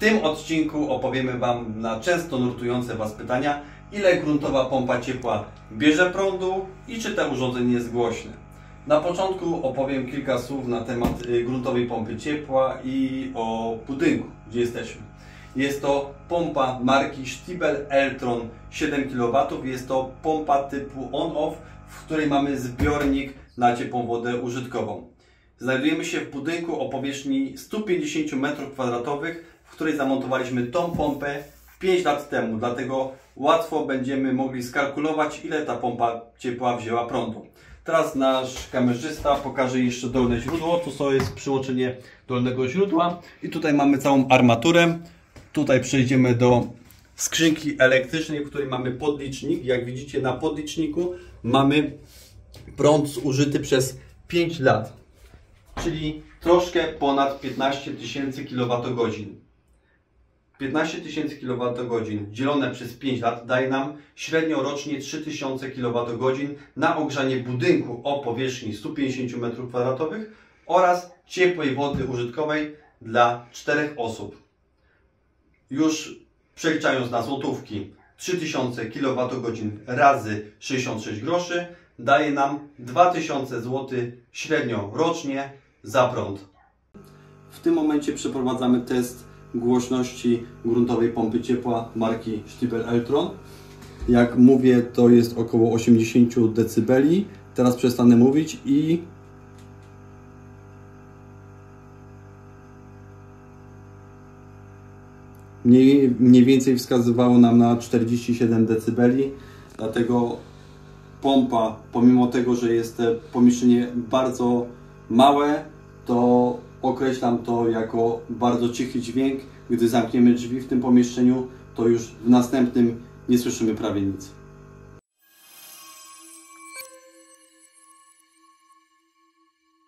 tym odcinku opowiemy Wam na często nurtujące Was pytania, ile gruntowa pompa ciepła bierze prądu i czy to urządzenie jest głośne. Na początku opowiem kilka słów na temat y, gruntowej pompy ciepła i o budynku, gdzie jesteśmy. Jest to pompa marki Stiebel Eltron 7 kW. Jest to pompa typu on-off, w której mamy zbiornik na ciepłą wodę użytkową. Znajdujemy się w budynku o powierzchni 150 m2, w której zamontowaliśmy tą pompę 5 lat temu, dlatego łatwo będziemy mogli skalkulować, ile ta pompa ciepła wzięła prądu. Teraz nasz kamerzysta pokaże jeszcze dolne źródło. Tu jest przyłączenie dolnego źródła i tutaj mamy całą armaturę. Tutaj przejdziemy do skrzynki elektrycznej, w której mamy podlicznik. Jak widzicie na podliczniku mamy prąd zużyty przez 5 lat, czyli troszkę ponad 15 tysięcy kWh. 15 tysięcy kWh dzielone przez 5 lat daje nam średnio rocznie 3000 kWh na ogrzanie budynku o powierzchni 150 m2 oraz ciepłej wody użytkowej dla 4 osób. Już przeliczając na złotówki 3000 kWh razy 66 groszy daje nam 2000 zł średnio rocznie za prąd. W tym momencie przeprowadzamy test głośności gruntowej pompy ciepła marki Stiebel Eltron. Jak mówię, to jest około 80 dB. Teraz przestanę mówić i mniej, mniej więcej wskazywało nam na 47 dB. Dlatego pompa, pomimo tego, że jest pomieszczenie bardzo małe, to określam to jako bardzo cichy dźwięk. Gdy zamkniemy drzwi w tym pomieszczeniu, to już w następnym nie słyszymy prawie nic.